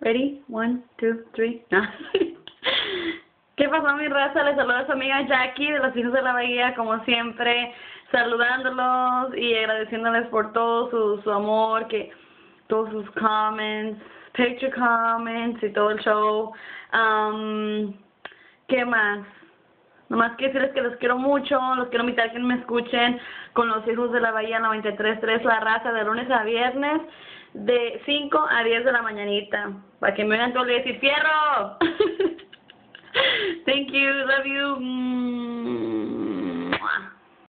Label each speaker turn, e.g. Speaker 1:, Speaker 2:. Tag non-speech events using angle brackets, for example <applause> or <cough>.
Speaker 1: Ready? One, two, three. No. <laughs> ¿Qué pasó, mi raza? Les saluda a su amiga Jackie de los Hijos de la Bahía, como siempre, saludándolos y agradeciéndoles por todo su, amor, que todos sus comments, picture comments y todo el show. Um, ¿Qué más? Nomás quiero decirles que los quiero mucho, los quiero invitar a que me escuchen con los hijos de la Bahía 93.3, la raza, de lunes a viernes, de 5 a 10 de la mañanita, para que me vean todo y decir, ¡Fierro! <laughs> Thank you, love you.